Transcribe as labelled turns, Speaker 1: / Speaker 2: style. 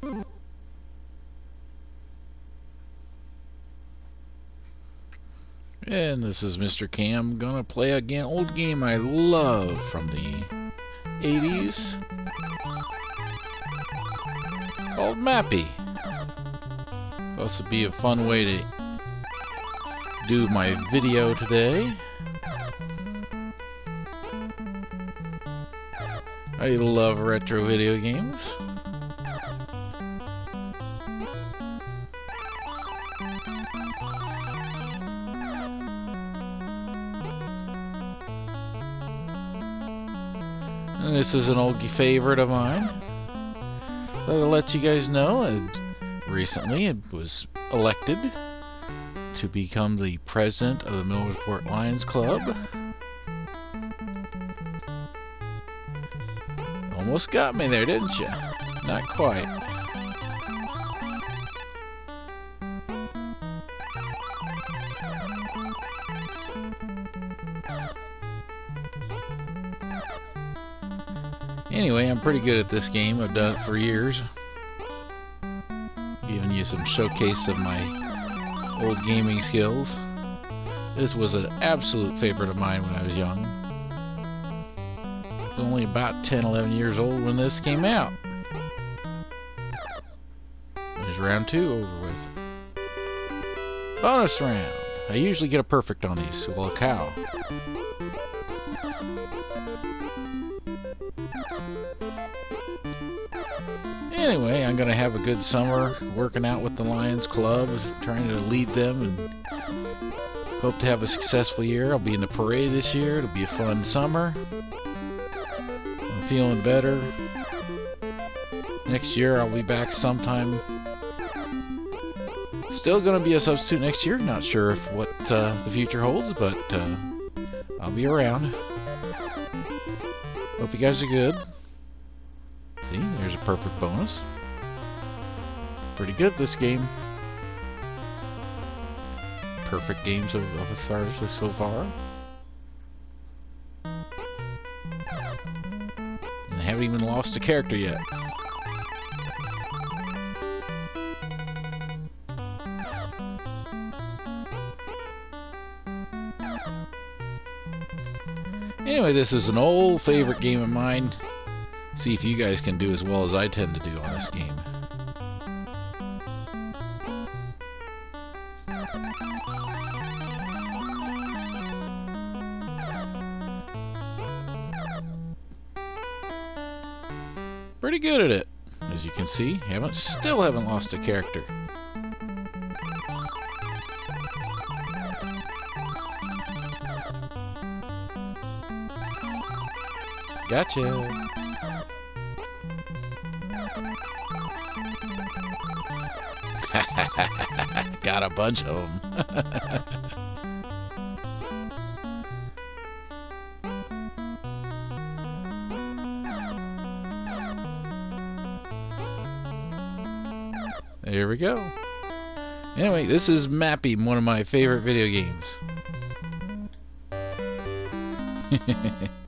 Speaker 1: And this is Mr. Camm gonna play again old game I love from the 80s called Mappy. This would be a fun way to do my video today. I love retro video games. And this is an old favorite of mine. That'll let you guys know. Uh, recently, it was elected to become the president of the Millersport Lions Club. Almost got me there, didn't you? Not quite. Anyway, I'm pretty good at this game. I've done it for years. Giving you some showcase of my old gaming skills. This was an absolute favorite of mine when I was young. I was only about 10, 11 years old when this came out. There's round two over with. Bonus round. I usually get a perfect on these. Well, cow. Anyway, I'm going to have a good summer working out with the Lions Club, trying to lead them, and hope to have a successful year. I'll be in the parade this year. It'll be a fun summer. I'm feeling better. Next year, I'll be back sometime. Still going to be a substitute next year. Not sure if what uh, the future holds, but uh, I'll be around. Hope you guys are good. Perfect bonus. Pretty good this game. Perfect games of, of the stars so far. And I haven't even lost a character yet. Anyway, this is an old favorite game of mine. See if you guys can do as well as I tend to do on this game. Pretty good at it, as you can see. Haven't still haven't lost a character. Gotcha. Got a bunch of them. there we go. Anyway, this is Mappy, one of my favorite video games.